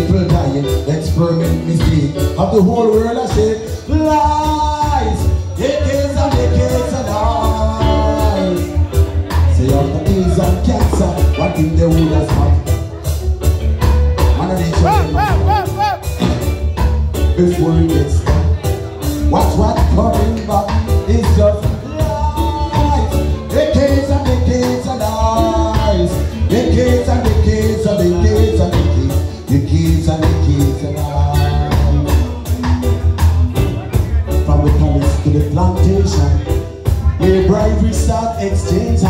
People dying, experiment mistake Of the whole world I say Lies, decades and decades and uh, lies Say after AIDS and cancer What if the world has hot? Man of nature. Before it gets Watch what plantation Where bribery start exchange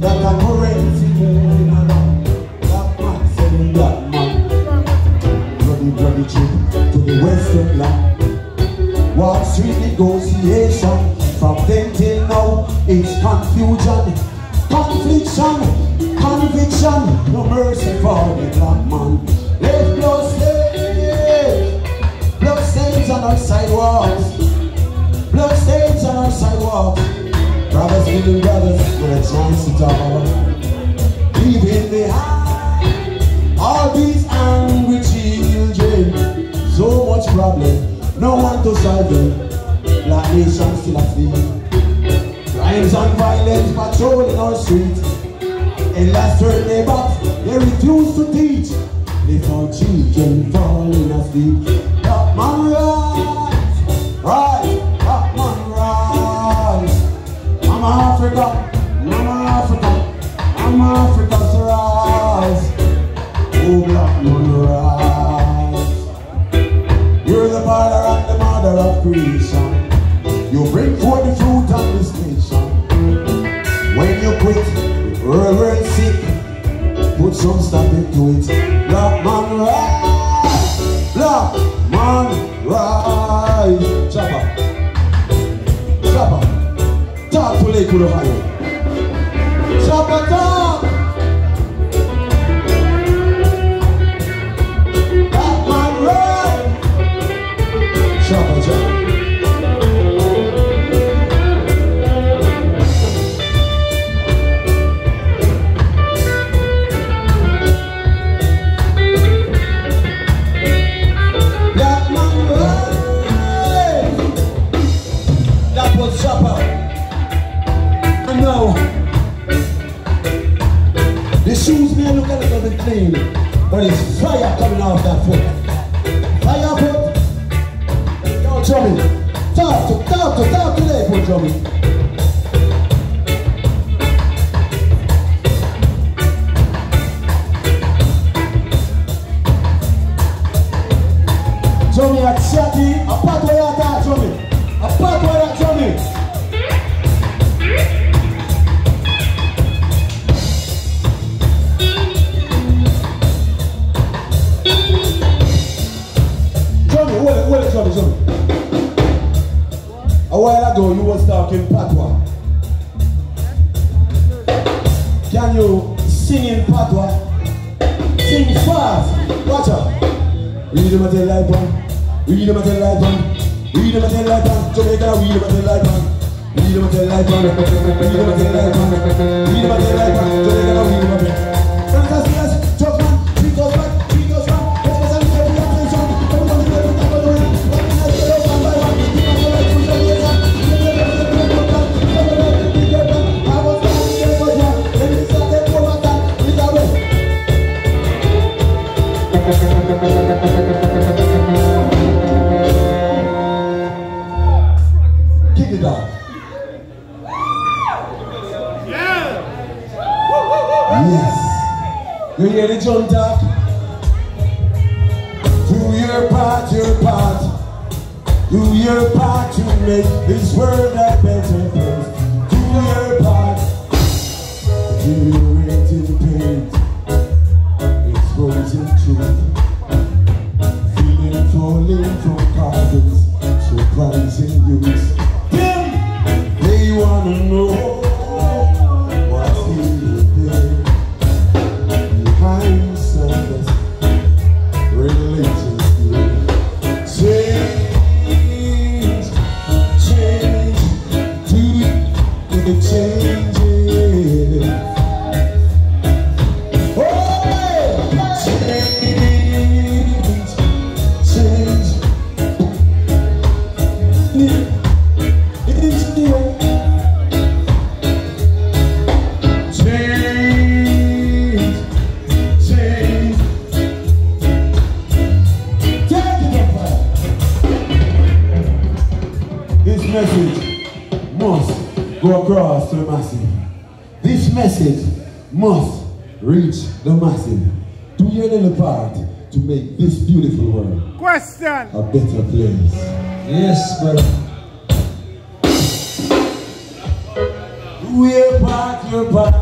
That a currency moving around Black man selling black man. Bloody bloody chip to the western land. Wall Street negotiation? From then till now It's confusion. Confliction Conviction. No mercy for the black man. Let blood stains Blood stains on our sidewalks Killing brothers With a chance to talk Leaving behind All these angry children So much problem no one to solve them. Black nation still asleep. Crimes and violence patrolling our streets. And last turn their backs, they refuse to teach. Our children falling asleep. Black man rise, rise, rise. Mama Africa, Mama Africa, Mama rise. Oh, black man rise. You're the father and the mother of creation. You bring forth the fruit of this nation. When you quit, the will sick. Put some stop into it. Black man rise. Black man Chopper. Talk to Lakewood, bit clean, but it's fire coming off that foot. Fire foot. Yo, Johnny, talk to, talk to, talk to them, poor Johnny. Johnny, a chatty, a part where you are, Johnny. A part where are, Johnny. While ago, you was talking patois. Can you sing in patois? Sing fast. Watch out. Read them at the light on. Read them at the light on. Read them at the light on. Jamaica, read them at the light on. Read them at the light on. Read them at the light on. Read them at the light on. Jamaica, read them at the Brothers, it down. Yes. You hear the drum talk? Do your part, your part. Do your part to make this world a better place. Do your part. Generating pain. Exposing do message must reach the massive. Do your little part to make this beautiful world Question. a better place. Yes, brother. Do your part, your part,